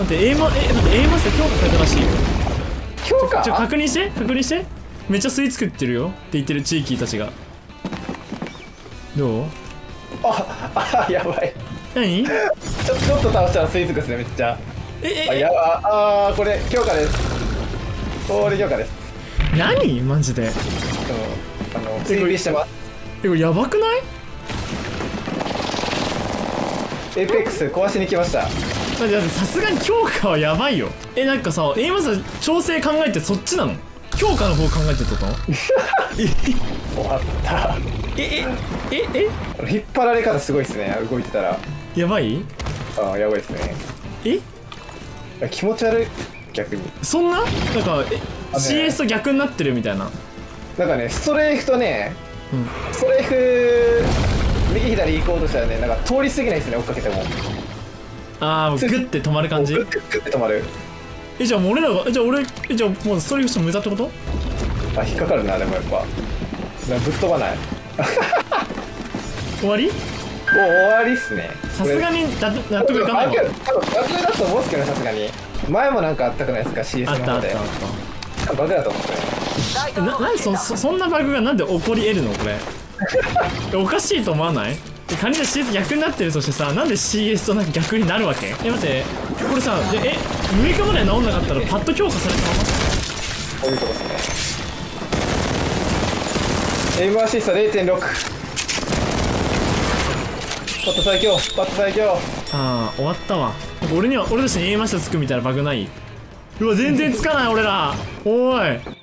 待って A マえ待って A マスで強化されたらしいよ。強化？ちょ確認して確認して。めっちゃ吸い作ってるよ。って言ってる地域たちが。どう？ああやばい。何？ちょちょっと倒したらスイーツですねめっちゃ。ええあやばあーこれ強化です。これ強化です。何？マジで。う。んあの追尾してます。えこれやばくない？APEX 壊しに来ましたさすがに強化はやばいよ。えなんかさ A マス調整考えてそっちなの？強化の方考えてるってこと？終わった。ええええ？引っ張られ方すごいですね。動いてたら。やばい？あーやばいですね。え？あ気持ち悪い。逆に。そんな？なんかえあね。CS と逆になってるみたいな。なんかねストレーフとねうん。ストレーフ右左行こうとしたらねなんか通り過ぎないですね追っかけてもああグッて止まる感じ？グッてグッて止まる。えじゃあもう俺らがえじゃあ俺えじゃあもうストリーフして無駄ってこと？あ引っかかるなでもやっぱ。ぶっ飛ばない。終わり？もう終わりっすね。さすがにだ納得いかないわ多分バグだと思うんですけどねさすがに。前もなんかあったくないですか？CS あったあったの方であっバグだと思うんですよななんでそそそんなバグがなんで起こり得るのこれ？え おかしいと思わない？え仮に CS 逆になってるとしてさなんで CS となんか逆になるわけ？え待ってこれさでえ6日まで治んなかったらパッと強化されたまま？こういうとこですねエイムアシスト0.6パッと最強パッと最強。ああ終わったわ。俺には俺たちに A マストつくみたいなバグない？うわ全然つかない俺ら。おーい